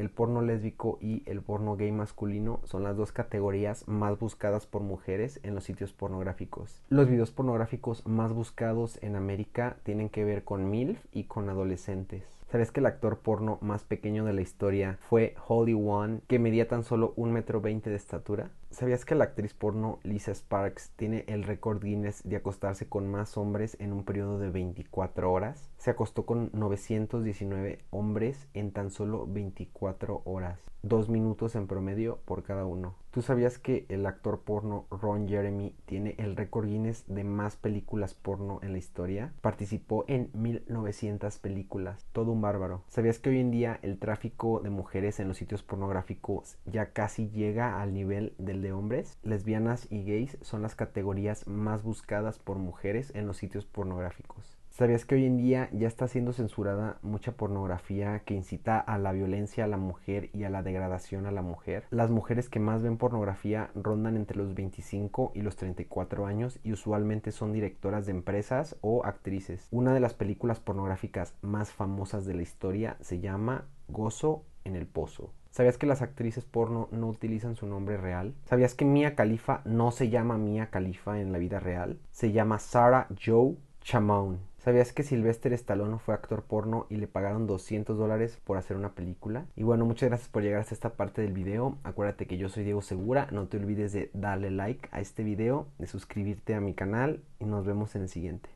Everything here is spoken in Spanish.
el porno lésbico y el porno gay masculino son las dos categorías más buscadas por mujeres en los sitios pornográficos. Los videos pornográficos más buscados en América tienen que ver con MILF y con adolescentes. ¿Sabes que el actor porno más pequeño de la historia fue Holly One, que medía tan solo un metro veinte de estatura? ¿Sabías que la actriz porno Lisa Sparks tiene el récord Guinness de acostarse con más hombres en un periodo de 24 horas? Se acostó con 919 hombres en tan solo 24 horas, dos minutos en promedio por cada uno. ¿Tú sabías que el actor porno Ron Jeremy tiene el récord Guinness de más películas porno en la historia? Participó en 1900 películas, todo un bárbaro. ¿Sabías que hoy en día el tráfico de mujeres en los sitios pornográficos ya casi llega al nivel del de hombres? Lesbianas y gays son las categorías más buscadas por mujeres en los sitios pornográficos. ¿Sabías que hoy en día ya está siendo censurada mucha pornografía que incita a la violencia a la mujer y a la degradación a la mujer? Las mujeres que más ven pornografía rondan entre los 25 y los 34 años y usualmente son directoras de empresas o actrices. Una de las películas pornográficas más famosas de la historia se llama Gozo en el Pozo. ¿Sabías que las actrices porno no utilizan su nombre real? ¿Sabías que Mia Khalifa no se llama Mia Khalifa en la vida real? Se llama Sarah Joe Chamon. ¿Sabías que Sylvester Stallone fue actor porno y le pagaron 200 dólares por hacer una película? Y bueno, muchas gracias por llegar hasta esta parte del video. Acuérdate que yo soy Diego Segura. No te olvides de darle like a este video, de suscribirte a mi canal y nos vemos en el siguiente.